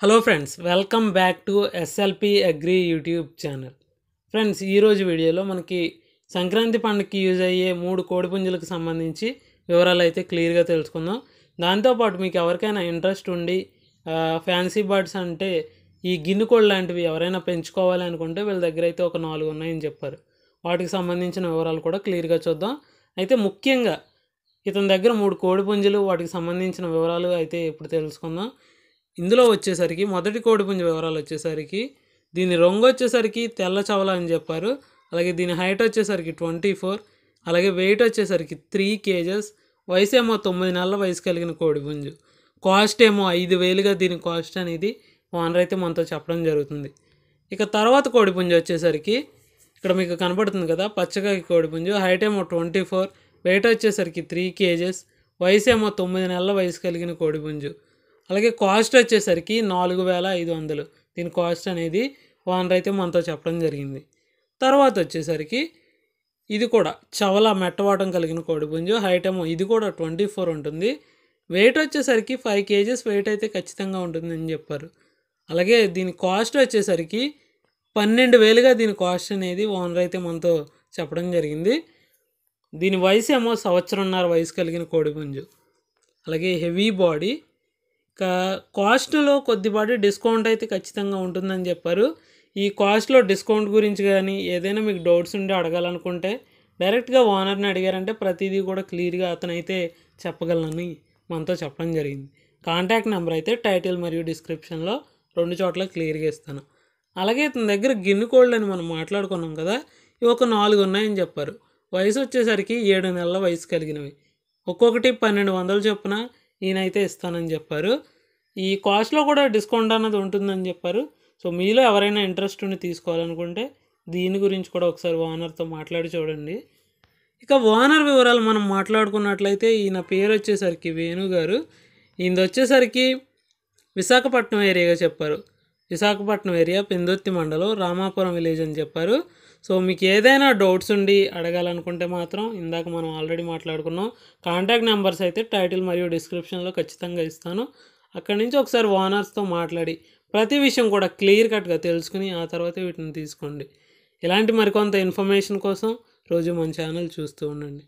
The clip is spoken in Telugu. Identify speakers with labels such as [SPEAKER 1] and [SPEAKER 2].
[SPEAKER 1] Hello friends welcome back to SLP agri YouTube channel friends ఈరోజు వీడియోలో మనకి సంక్రాంతి పండుగకి యూజ్ అయ్యే మూడు కోడిపుంజులకు సంబంధించి వివరాలు అయితే క్లియర్గా తెలుసుకుందాం. దాంతోపాటు మీకు ఎవరికైనా ఇంట్రెస్ట్ ఉండి ఫ్యాన్సీ బర్డ్స్ అంటే ఈ గిన్నె కోళ్ళు లాంటివి ఎవరైనా పెంచుకోవాలి అనుకుంటే వీళ్ళ దగ్గర అయితే ఒక నాలుగు ఉన్నాయని చెప్పారు. వాటికి సంబంధించిన వివరాలు కూడా క్లియర్గా చూద్దాం. అయితే ముఖ్యంగా ఇతని దగ్గర మూడు కోడిపుంజులు వాటికి సంబంధించిన వివరాలు అయితే ఇప్పుడు తెలుసుకుందాం. ఇందులో వచ్చేసరికి మొదటి కోడిపుంజు వివరాలు వచ్చేసరికి దీని రంగు వచ్చేసరికి తెల్ల చవల అని చెప్పారు. అలాగే దీని హైట్ వచ్చేసరికి ట్వంటీ ఫోర్. అలాగే వెయిట్ వచ్చేసరికి త్రీ కేజెస్. వయసు ఏమో తొమ్మిది నెలల వయసు కలిగిన కోడిపుంజు. కాస్ట్ ఏమో ఐదు వేలుగా దీని కాస్ట్ అనేది ఓనర్ అయితే మనతో చెప్పడం జరుగుతుంది. ఇక తర్వాత కోడిపుంజు వచ్చేసరికి ఇక్కడ మీకు కనపడుతుంది కదా పచ్చగా కోడిపుంజు. హైట్ ఏమో ట్వంటీ ఫోర్. వెయిట్ వచ్చేసరికి త్రీ కేజెస్. వయసు ఏమో తొమ్మిది నెలల వయసు కలిగిన కోడిపుంజు. అలాగే కాస్ట్ వచ్చేసరికి నాలుగు వేల ఐదు వందలు. దీని కాస్ట్ అనేది ఓనర్ అయితే మనతో చెప్పడం జరిగింది. తర్వాత వచ్చేసరికి ఇది కూడా చవల మెట్టవాటం కలిగిన కోడిపుంజు హైటమ్ ఇది కూడా ట్వంటీ ఫోర్ ఉంటుంది. వెయిట్ వచ్చేసరికి ఫైవ్ కేజెస్ వెయిట్ అయితే ఖచ్చితంగా ఉంటుందని చెప్పారు. అలాగే దీని కాస్ట్ వచ్చేసరికి పన్నెండు వేలుగా దీని కాస్ట్ అనేది ఓనర్ అయితే మనతో చెప్పడం జరిగింది. దీని వయసు ఏమో సంవత్సరంన్నర వయసు కలిగిన కోడిపుంజు అలాగే హెవీ బాడీ కాస్ట్లో కొద్దిపాటి డిస్కౌంట్ అయితే ఖచ్చితంగా ఉంటుందని చెప్పారు. ఈ కాస్ట్లో డిస్కౌంట్ గురించి కానీ ఏదైనా మీకు డౌట్స్ ఉండి అడగాలనుకుంటే డైరెక్ట్గా ఓనర్ని అడిగారంటే ప్రతిదీ కూడా క్లియర్గా అతనైతే చెప్పగలనని మనతో చెప్పడం జరిగింది. కాంటాక్ట్ నెంబర్ అయితే టైటిల్ మరియు డిస్క్రిప్షన్లో రెండు చోట్ల క్లియర్గా ఇస్తాను. అలాగే ఇతని దగ్గర గిన్నె కోళ్ళు అని మనం మాట్లాడుకున్నాం కదా ఇవి ఒక నాలుగు ఉన్నాయని చెప్పారు. వయసు వచ్చేసరికి ఏడు నెలల వయసు కలిగినవి. ఒక్కొక్కటి పన్నెండు వందలు చొప్పున ఈయనైతే ఇస్తానని చెప్పారు. ఈ కాస్ట్లో కూడా డిస్కౌంట్ అన్నది ఉంటుందని చెప్పారు. సో మీలో ఎవరైనా ఇంట్రెస్ట్ ఉండి తీసుకోవాలనుకుంటే దీని గురించి కూడా ఒకసారి ఓనర్తో మాట్లాడి చూడండి. ఇక ఓనర్ వివరాలు మనం మాట్లాడుకున్నట్లయితే ఈయన పేరు వచ్చేసరికి వేణు గారు. ఈయనది వచ్చేసరికి విశాఖపట్నం ఏరియాగా చెప్పారు. విశాఖపట్నం ఏరియా పెందుర్తి మండలం రామాపురం విలేజ్ అని చెప్పారు. సో మీకు ఏదైనా డౌట్స్ ఉండి అడగాలనుకుంటే మాత్రం ఇందాక మనం ఆల్రెడీ మాట్లాడుకున్నాం. కాంటాక్ట్ నెంబర్స్ అయితే టైటిల్ మరియు డిస్క్రిప్షన్లో ఖచ్చితంగా ఇస్తాను. అక్కడి నుంచి ఒకసారి ఓనర్స్తో మాట్లాడి ప్రతి విషయం కూడా క్లియర్ కట్గా తెలుసుకుని ఆ తర్వాత వీటిని తీసుకోండి. ఇలాంటి మరికొంత ఇన్ఫర్మేషన్ కోసం రోజు మన ఛానల్ చూస్తూ ఉండండి.